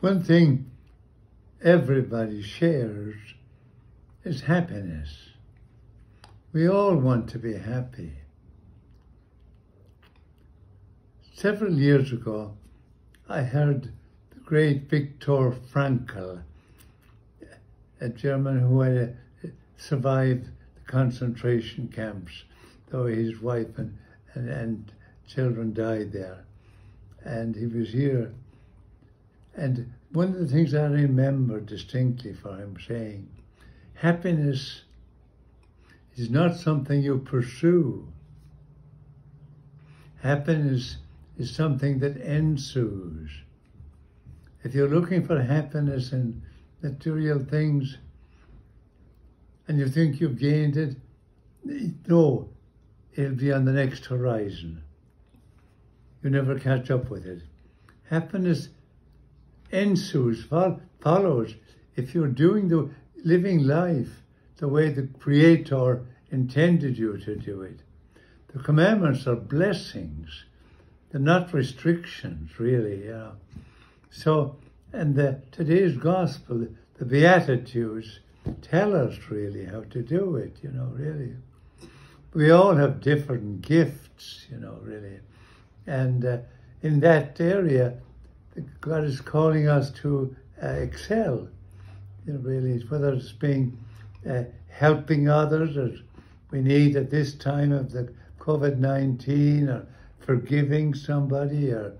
One thing everybody shares is happiness. We all want to be happy. Several years ago, I heard the great Viktor Frankl, a German who had uh, survived the concentration camps, though his wife and, and, and children died there. And he was here and one of the things I remember distinctly for him saying, happiness is not something you pursue. Happiness is something that ensues. If you're looking for happiness in material things and you think you've gained it, no, it'll be on the next horizon. You never catch up with it. Happiness ensues, follows. If you're doing the living life the way the Creator intended you to do it. The commandments are blessings. They're not restrictions, really, you know. So, and the, today's gospel, the Beatitudes, tell us really how to do it, you know, really. We all have different gifts, you know, really. And uh, in that area, God is calling us to uh, excel. You know, really, whether it's being uh, helping others as we need at this time of the COVID nineteen, or forgiving somebody, or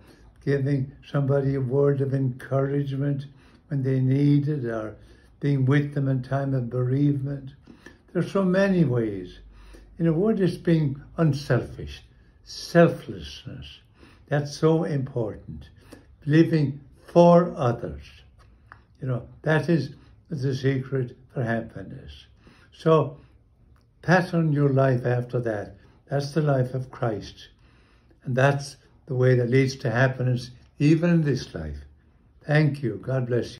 giving somebody a word of encouragement when they need it, or being with them in time of bereavement. There's so many ways. You know, what is being unselfish, selflessness. That's so important living for others. You know, that is the secret for happiness. So pattern your life after that. That's the life of Christ. And that's the way that leads to happiness even in this life. Thank you. God bless you.